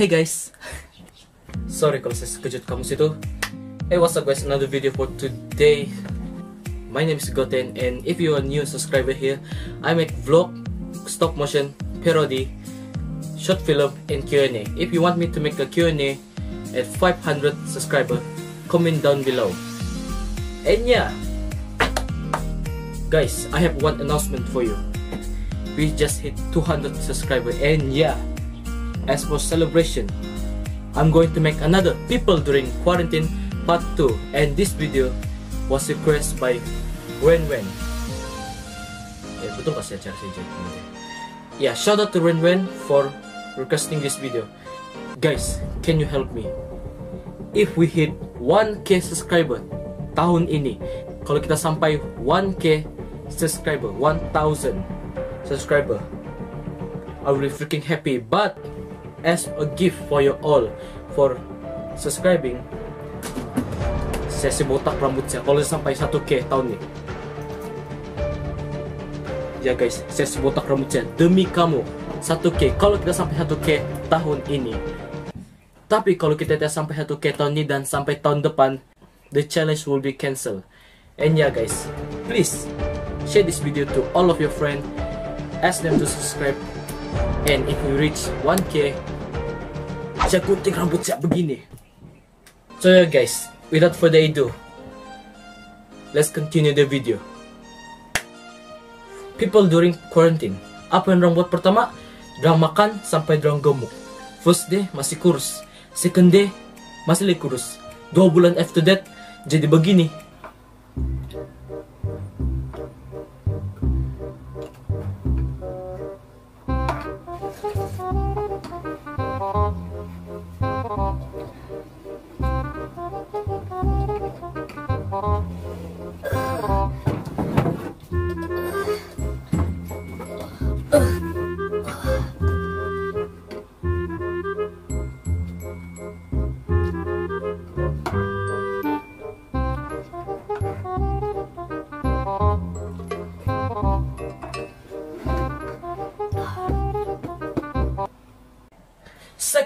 Hey guys, sorry kalau saya sekejut kamu situ. Hey what's up guys, another video for today. My name is Goten and if you are a new subscriber here, I make vlog, stop motion, parody, short film and Q&A. If you want me to make a Q&A at 500 subscriber, comment down below. And yeah, guys, I have one announcement for you. We just hit 200 subscriber and yeah, as for celebration, I'm going to make another people during quarantine part 2 and this video was requested by Wen Wen. Eh, betul? Yeah, shout out to Wen Wen for requesting this video. Guys, can you help me? If we hit 1k subscriber tahun ini, kalau kita sampai 1k subscriber, 1000 subscriber, I will be freaking happy. But as a gift for you all for subscribing, saya si botak rambut saya kalau sampai 1k tahun ini. Ya guys, saya si botak rambut saya demi kamu 1k. Kalau kita sampai 1k tahun ini. Tapi kalau kita tidak sampai 1k tahun ini dan sampai tahun depan, the challenge will be cancelled. And yeah guys, please share this video to all of your friends. Ask them to subscribe. And if we reach 1k, saya gunting rambut saya begini. So yeah guys, without further ado, let's continue the video. People during quarantine, apa yang orang buat pertama? Dorang makan sampai dorang gemuk. First day masih kurus, second day masih lagi kurus. Dua bulan after that jadi begini.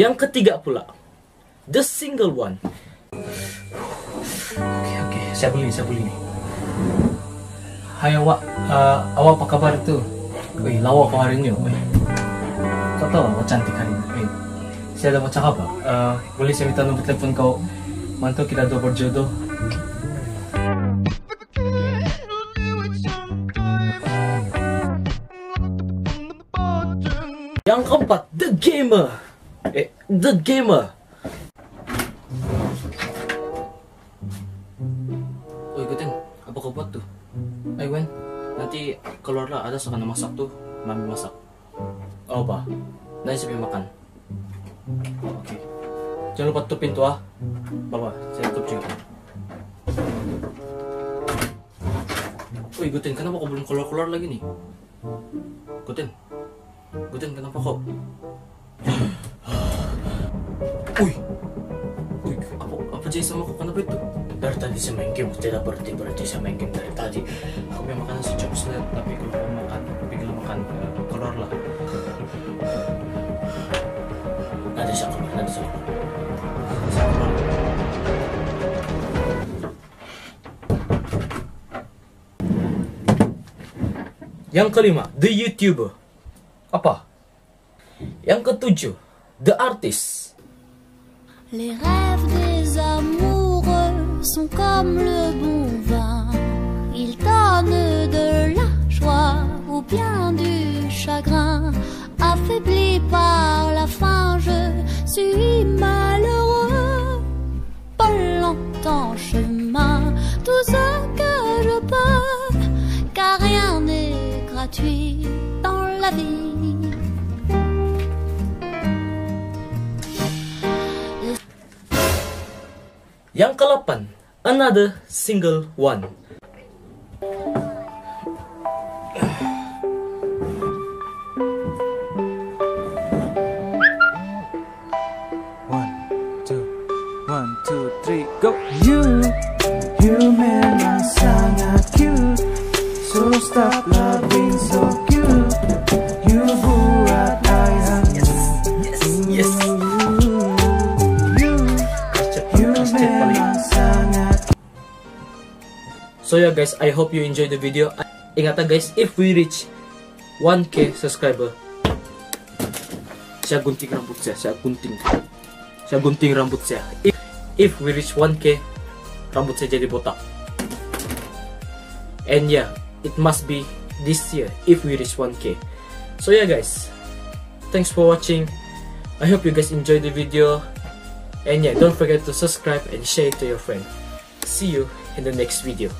Yang ketiga pula, the single one. Oke oke, saya beli saya beli nih. Hai awak, uh, awak apa kabar tuh? Wih, lawa kau hari ini. Wih. Kau tahu awak cantik hari ini. Wih. Saya ada mau cakap apa? Uh, boleh saya minta nomor telepon kau? Mantu kita dua berjodoh. Yang keempat, The Gamer. Eh, The Gamer. Oh, ikutin. Apa kau buat tuh? Eh, Wen. Nanti keluarlah ada sakana masak tuh. Mami masak. Oh, apa? Nanti saya makan. Oke. Jangan lupa tutup pintu ah. Bawa, saya tutup juga. Oh, ikutin. Kenapa kau belum keluar-keluar lagi nih? Ikutin. Ikutin, kenapa kok? Wih, Wih, apa apa jadi sama kau kenapa itu? Dari tadi saya main game, tidak berarti berarti saya main game dari tadi. Aku mau makan chop suey, tapi kalau kau makan, pergilah makan, eh, keluarlah. Yang kelima, the YouTuber. Apa? Yang ketujuh, the artist. Les rêves des amoureux sont comme le bon vin. Ils donnent de la joie ou bien du chagrin. Affaibli gratuit dans la vie. Yang ke-8, another single one. One, two, one, two, three, go. You, you memang sangat cute. So stop loving so cute. You buat I hanggu. Yes, yes. You, memang sangat So yeah guys, I hope you enjoyed the video. Ingat ah, guys, if we reach 1k subscriber, saya gunting rambut saya, saya gunting. Saya gunting rambut saya. If, if we reach 1k, rambut saya jadi botak. And yeah, it must be this year if we reach 1k. So yeah guys, thanks for watching. I hope you guys enjoyed the video. And yeah, don't forget to subscribe and share it to your friend. See you in the next video.